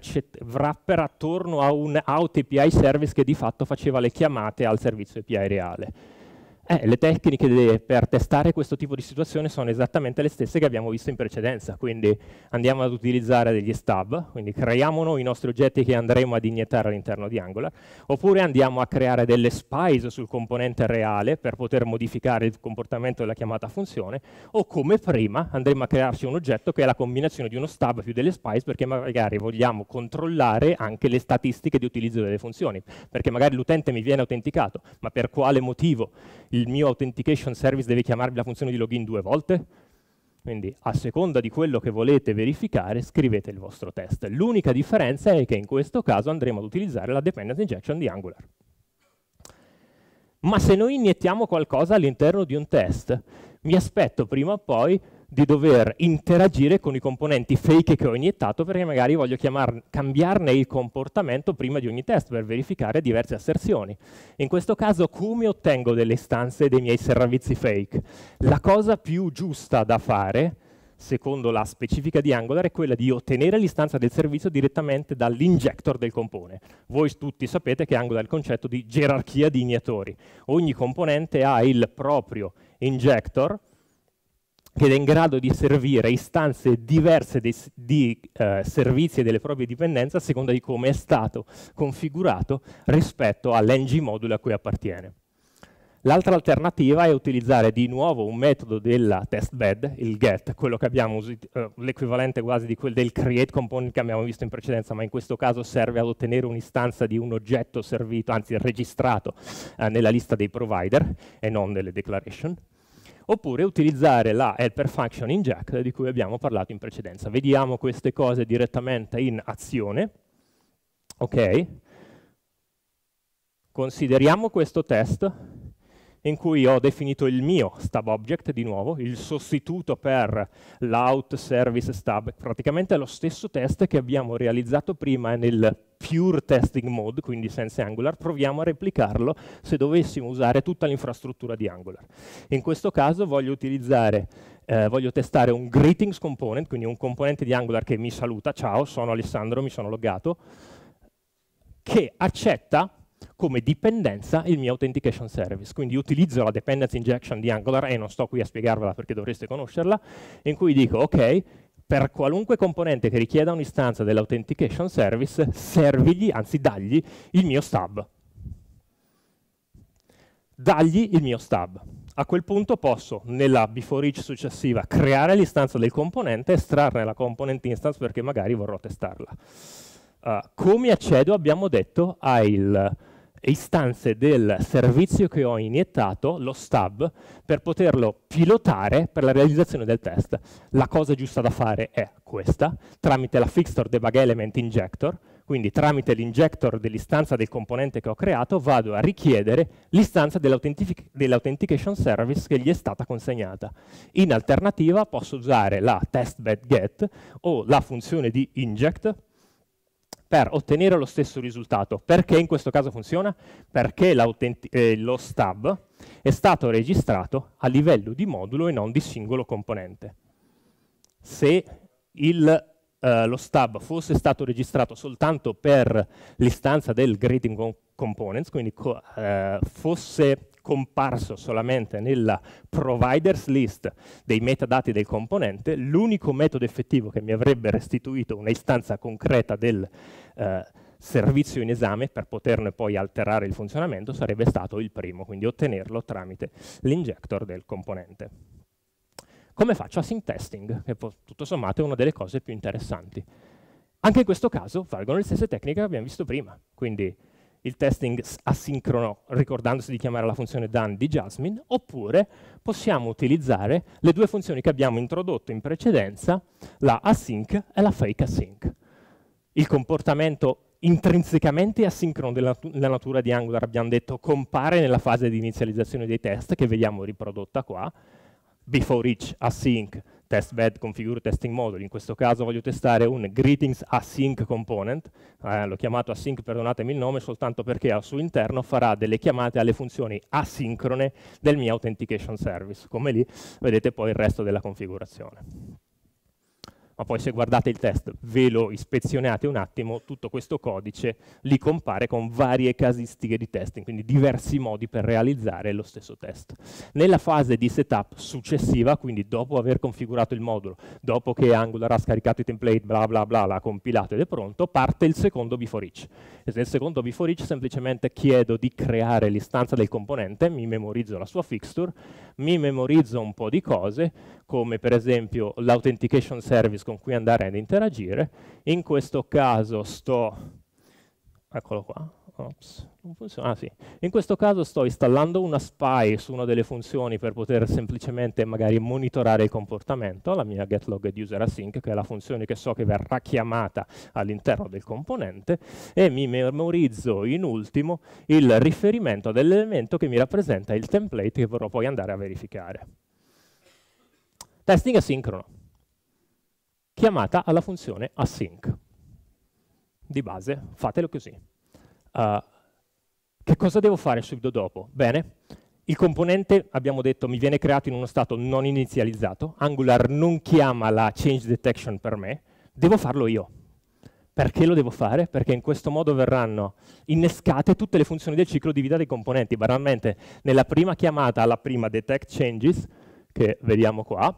wrapper attorno a un out API service che di fatto faceva le chiamate al servizio API reale. Eh, le tecniche per testare questo tipo di situazione sono esattamente le stesse che abbiamo visto in precedenza, quindi andiamo ad utilizzare degli stub, quindi creiamo noi i nostri oggetti che andremo ad iniettare all'interno di Angular, oppure andiamo a creare delle spies sul componente reale per poter modificare il comportamento della chiamata funzione, o come prima andremo a crearci un oggetto che è la combinazione di uno stub più delle spies perché magari vogliamo controllare anche le statistiche di utilizzo delle funzioni, perché magari l'utente mi viene autenticato, ma per quale motivo il mio authentication service deve chiamarmi la funzione di login due volte? Quindi a seconda di quello che volete verificare scrivete il vostro test. L'unica differenza è che in questo caso andremo ad utilizzare la dependent injection di Angular. Ma se noi iniettiamo qualcosa all'interno di un test, mi aspetto prima o poi di dover interagire con i componenti fake che ho iniettato perché magari voglio cambiarne il comportamento prima di ogni test per verificare diverse asserzioni. In questo caso come ottengo delle istanze dei miei servizi fake? La cosa più giusta da fare secondo la specifica di Angular, è quella di ottenere l'istanza del servizio direttamente dall'injector del componente. Voi tutti sapete che Angular ha il concetto di gerarchia di iniettori. Ogni componente ha il proprio injector, che è in grado di servire istanze diverse di, di eh, servizi e delle proprie dipendenze a seconda di come è stato configurato rispetto all'ng module a cui appartiene. L'altra alternativa è utilizzare di nuovo un metodo della test bed, il get, quello che abbiamo, uh, l'equivalente quasi di quel del create component che abbiamo visto in precedenza, ma in questo caso serve ad ottenere un'istanza di un oggetto servito, anzi registrato uh, nella lista dei provider e non nelle declaration oppure utilizzare la helper function inject di cui abbiamo parlato in precedenza. Vediamo queste cose direttamente in azione. Ok. Consideriamo questo test in cui ho definito il mio stub object, di nuovo, il sostituto per l'out service stub, praticamente è lo stesso test che abbiamo realizzato prima nel pure testing mode, quindi senza Angular, proviamo a replicarlo se dovessimo usare tutta l'infrastruttura di Angular. In questo caso voglio utilizzare, eh, voglio testare un greetings component, quindi un componente di Angular che mi saluta, ciao, sono Alessandro, mi sono loggato, che accetta come dipendenza il mio authentication service. Quindi utilizzo la dependency injection di Angular, e non sto qui a spiegarvela perché dovreste conoscerla, in cui dico, ok, per qualunque componente che richieda un'istanza dell'authentication service, servigli, anzi dagli, il mio stub. Dagli il mio stub. A quel punto posso, nella before each successiva, creare l'istanza del componente, estrarne la component instance perché magari vorrò testarla. Uh, come accedo, abbiamo detto, alle istanze del servizio che ho iniettato, lo stub, per poterlo pilotare per la realizzazione del test. La cosa giusta da fare è questa, tramite la Fixture Debug Element Injector, quindi tramite l'injector dell'istanza del componente che ho creato vado a richiedere l'istanza dell'authentication service che gli è stata consegnata. In alternativa posso usare la testbedget o la funzione di inject per ottenere lo stesso risultato. Perché in questo caso funziona? Perché eh, lo stub è stato registrato a livello di modulo e non di singolo componente. Se il eh, lo stub fosse stato registrato soltanto per l'istanza del greeting components, quindi co eh, fosse comparso solamente nella providers list dei metadati del componente, l'unico metodo effettivo che mi avrebbe restituito un'istanza concreta del eh, servizio in esame per poterne poi alterare il funzionamento sarebbe stato il primo, quindi ottenerlo tramite l'injector del componente. Come faccio async testing, che tutto sommato è una delle cose più interessanti. Anche in questo caso valgono le stesse tecniche che abbiamo visto prima, quindi il testing asincrono ricordandosi di chiamare la funzione done di Jasmine, oppure possiamo utilizzare le due funzioni che abbiamo introdotto in precedenza, la async e la fake async. Il comportamento intrinsecamente asincrono della, natura di Angular, abbiamo detto, compare nella fase di inizializzazione dei test, che vediamo riprodotta qua, before each async test bed configure testing module. In questo caso voglio testare un greetings async component, eh, l'ho chiamato async, perdonatemi il nome, soltanto perché al suo interno farà delle chiamate alle funzioni asincrone del mio authentication service. Come lì vedete poi il resto della configurazione ma poi se guardate il test, ve lo ispezionate un attimo, tutto questo codice li compare con varie casistiche di testing, quindi diversi modi per realizzare lo stesso test. Nella fase di setup successiva, quindi dopo aver configurato il modulo, dopo che Angular ha scaricato i template, bla bla bla, l'ha compilato ed è pronto, parte il secondo before each. E nel secondo before each semplicemente chiedo di creare l'istanza del componente, mi memorizzo la sua fixture, mi memorizzo un po' di cose, come per esempio l'authentication service con cui andare ad interagire. In questo caso sto, eccolo qua, Ops, non funziona. Ah, sì. In questo caso sto installando una spy su una delle funzioni per poter semplicemente magari monitorare il comportamento, la mia getLogUserAsync, che è la funzione che so che verrà chiamata all'interno del componente, e mi memorizzo in ultimo il riferimento dell'elemento che mi rappresenta il template che vorrò poi andare a verificare. Testing asincrono. Chiamata alla funzione async. Di base, fatelo così. Uh, che cosa devo fare subito dopo? Bene, il componente, abbiamo detto, mi viene creato in uno stato non inizializzato, Angular non chiama la change detection per me, devo farlo io. Perché lo devo fare? Perché in questo modo verranno innescate tutte le funzioni del ciclo di vita dei componenti. Banalmente, nella prima chiamata alla prima detect changes, che vediamo qua,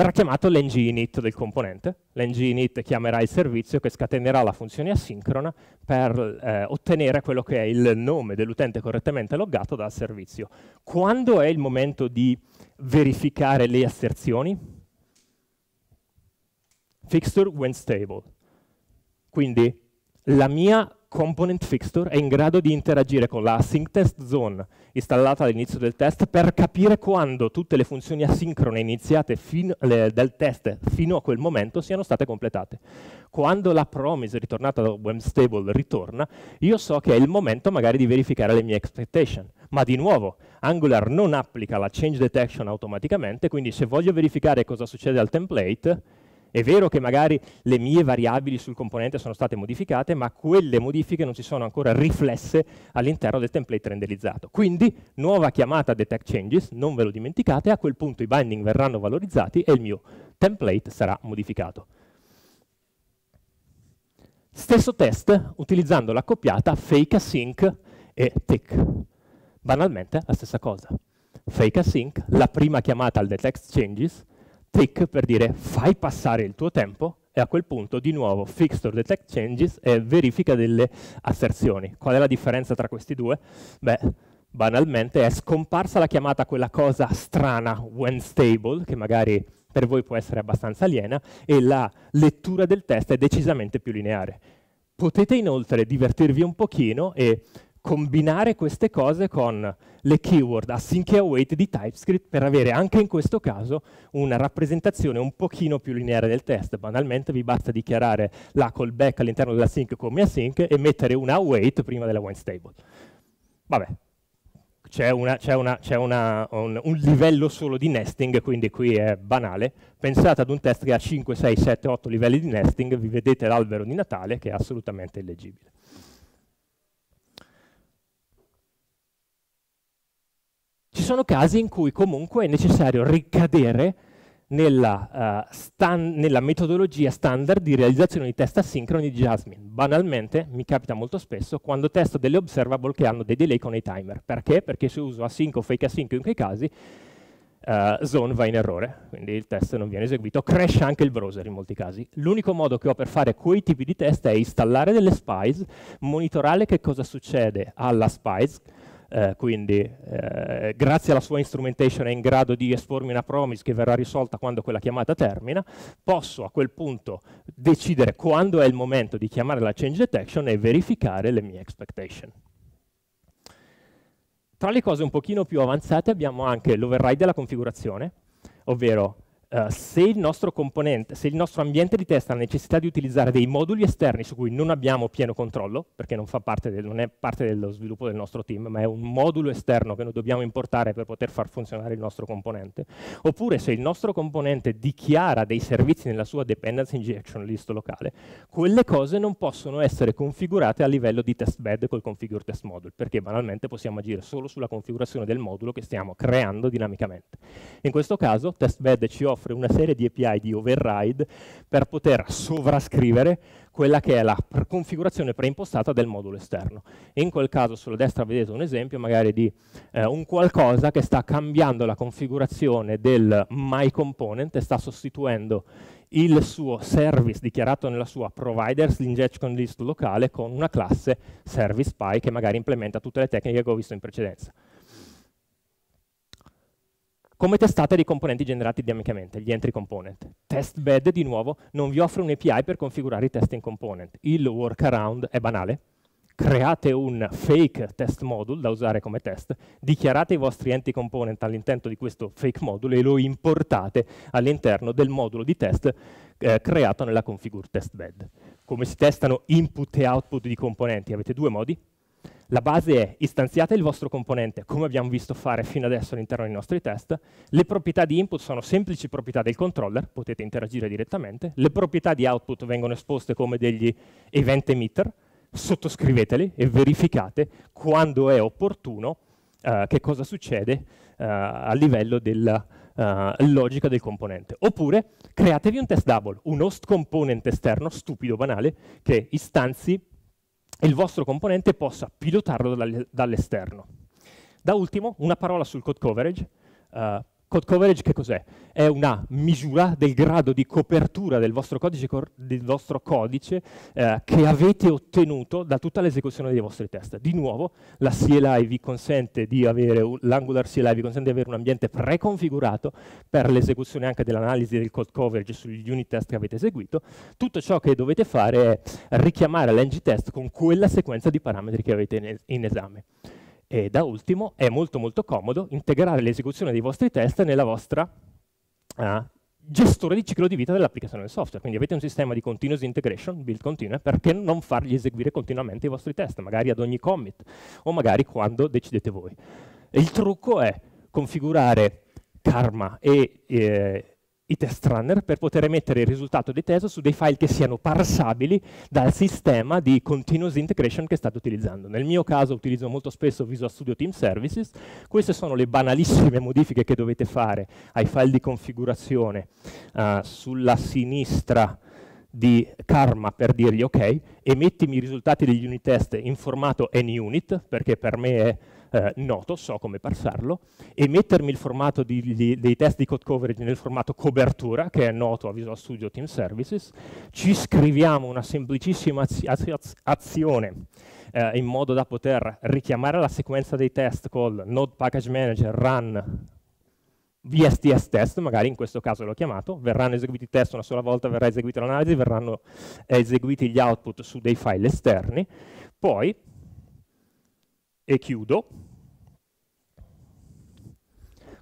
verrà chiamato l'ng-init del componente. L'ng-init chiamerà il servizio che scatenerà la funzione asincrona per eh, ottenere quello che è il nome dell'utente correttamente loggato dal servizio. Quando è il momento di verificare le asserzioni? Fixture when stable. Quindi la mia component fixture è in grado di interagire con la async test zone installata all'inizio del test per capire quando tutte le funzioni asincrone iniziate le, del test fino a quel momento siano state completate. Quando la promise ritornata da WebStable ritorna, io so che è il momento magari di verificare le mie expectation. Ma di nuovo, Angular non applica la change detection automaticamente, quindi se voglio verificare cosa succede al template, è vero che magari le mie variabili sul componente sono state modificate, ma quelle modifiche non si sono ancora riflesse all'interno del template renderizzato. Quindi, nuova chiamata detect changes, non ve lo dimenticate, a quel punto i binding verranno valorizzati e il mio template sarà modificato. Stesso test utilizzando l'accoppiata fake async e tick. Banalmente la stessa cosa. Fake async, la prima chiamata al detect changes, tick per dire fai passare il tuo tempo e a quel punto di nuovo fixed or detect changes e verifica delle asserzioni. Qual è la differenza tra questi due? Beh, banalmente è scomparsa la chiamata quella cosa strana when stable, che magari per voi può essere abbastanza aliena, e la lettura del test è decisamente più lineare. Potete inoltre divertirvi un pochino e combinare queste cose con le keyword async e await di TypeScript per avere anche in questo caso una rappresentazione un pochino più lineare del test. Banalmente vi basta dichiarare la callback all'interno dell'async come async e mettere una await prima della when stable. Vabbè, c'è, un, un, livello solo di nesting, quindi qui è banale. Pensate ad un test che ha 5, 6, 7, 8 livelli di nesting, vi vedete l'albero di Natale che è assolutamente illeggibile. Sono casi in cui comunque è necessario ricadere nella, uh, stan nella, metodologia standard di realizzazione di test asincroni di Jasmine. Banalmente, mi capita molto spesso, quando testo delle observable che hanno dei delay con i timer. Perché? Perché se uso async o fake async in quei casi, uh, zone va in errore, quindi il test non viene eseguito, crash anche il browser in molti casi. L'unico modo che ho per fare quei tipi di test è installare delle spies, monitorare che cosa succede alla spies, eh, quindi eh, grazie alla sua instrumentation è in grado di espormi una promise che verrà risolta quando quella chiamata termina, posso a quel punto decidere quando è il momento di chiamare la change detection e verificare le mie expectation. Tra le cose un pochino più avanzate abbiamo anche l'override della configurazione, ovvero Uh, se, il se, il nostro ambiente di test ha necessità di utilizzare dei moduli esterni su cui non abbiamo pieno controllo, perché non, del, non, è parte dello sviluppo del nostro team, ma è un modulo esterno che noi dobbiamo importare per poter far funzionare il nostro componente, oppure se il nostro componente dichiara dei servizi nella sua dependency injection list locale, quelle cose non possono essere configurate a livello di test bed col configure test module, perché banalmente possiamo agire solo sulla configurazione del modulo che stiamo creando dinamicamente. In questo caso test bed ci offre offre una serie di API di override per poter sovrascrivere quella che è la configurazione preimpostata del modulo esterno. In quel caso sulla destra vedete un esempio magari di eh, un qualcosa che sta cambiando la configurazione del myComponent e sta sostituendo il suo service dichiarato nella sua providers injection list locale con una classe service py che magari implementa tutte le tecniche che ho visto in precedenza. Come testate dei componenti generati dinamicamente, gli entry component. Testbed, di nuovo, non vi offre un'API per configurare i testing component. Il workaround è banale. Create un fake test module da usare come test, dichiarate i vostri entry component all'interno di questo fake module e lo importate all'interno del modulo di test eh, creato nella configure testbed. Come si testano input e output di componenti? Avete due modi, la base è istanziate il vostro componente, come abbiamo visto fare fino adesso all'interno dei nostri test. Le proprietà di input sono semplici proprietà del controller, potete interagire direttamente. Le proprietà di output vengono esposte come degli event emitter, sottoscriveteli e verificate quando è opportuno uh, che cosa succede uh, a livello della uh, logica del componente. Oppure createvi un test double, un host component esterno, stupido, banale, che istanzi il vostro componente possa pilotarlo dall'esterno. Da ultimo, una parola sul code coverage. Uh, code coverage che cos'è? È una misura del grado di copertura del vostro codice, del vostro codice eh, che avete ottenuto da tutta l'esecuzione dei vostri test. Di nuovo, la CLI vi consente di avere, l'Angular CLI vi consente di avere un ambiente preconfigurato per l'esecuzione anche dell'analisi del code coverage sugli unit test che avete eseguito. Tutto ciò che dovete fare è richiamare l'ng test con quella sequenza di parametri che avete in, in esame. E da ultimo, è molto molto comodo integrare l'esecuzione dei vostri test nella vostra uh, gestore di ciclo di vita dell'applicazione del software. Quindi avete un sistema di continuous integration, build continue, perché non fargli eseguire continuamente i vostri test, magari ad ogni commit, o magari quando decidete voi. Il trucco è configurare Karma e eh, i test runner per poter emettere il risultato di test su dei file che siano parsabili dal sistema di continuous integration che state utilizzando. Nel mio caso utilizzo molto spesso Visual Studio Team Services, queste sono le banalissime modifiche che dovete fare ai file di configurazione uh, sulla sinistra di Karma per dirgli ok, emettimi i risultati degli unit test in formato NUnit, perché per me è eh, noto, so come parsarlo, e mettermi il formato di, di, dei test di code coverage nel formato copertura, che è noto a Visual Studio Team Services, ci scriviamo una semplicissima az azione eh, in modo da poter richiamare la sequenza dei test col node package manager run VSTS test, magari in questo caso l'ho chiamato, verranno eseguiti i test una sola volta, verrà eseguita l'analisi, verranno eseguiti gli output su dei file esterni, poi e chiudo.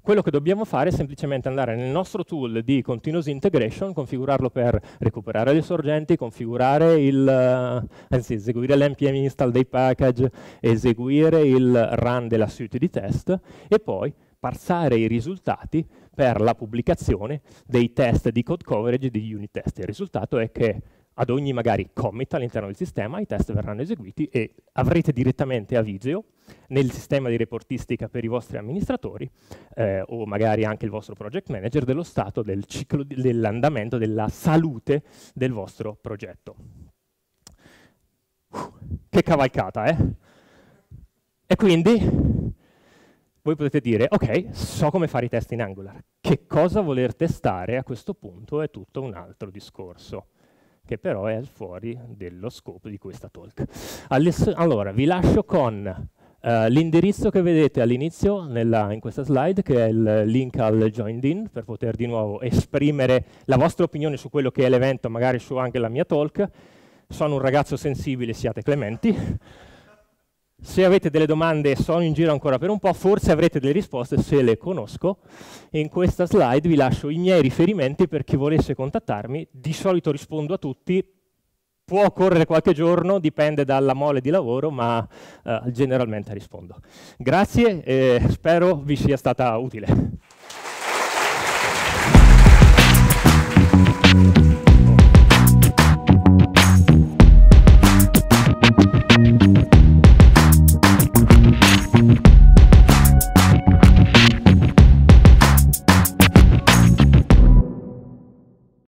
Quello che dobbiamo fare è semplicemente andare nel nostro tool di continuous integration, configurarlo per recuperare le sorgenti, configurare il, eh, anzi eseguire l'npm install dei package, eseguire il run della suite di test e poi parsare i risultati per la pubblicazione dei test di code coverage di unit test. Il risultato è che ad ogni magari commit all'interno del sistema i test verranno eseguiti e avrete direttamente a Visio nel sistema di reportistica per i vostri amministratori eh, o magari anche il vostro project manager dello stato del ciclo dell'andamento della salute del vostro progetto. Uh, che cavalcata, eh? E quindi voi potete dire, ok, so come fare i test in Angular. Che cosa voler testare a questo punto è tutto un altro discorso che però è al fuori dello scopo di questa talk. Allora, vi lascio con uh, l'indirizzo che vedete all'inizio in questa slide, che è il link al joined in, per poter di nuovo esprimere la vostra opinione su quello che è l'evento, magari su anche la mia talk. Sono un ragazzo sensibile, siate clementi. Se avete delle domande, sono in giro ancora per un po', forse avrete delle risposte se le conosco. In questa slide vi lascio i miei riferimenti per chi volesse contattarmi. Di solito rispondo a tutti, può occorrere qualche giorno, dipende dalla mole di lavoro, ma eh, generalmente rispondo. Grazie e spero vi sia stata utile.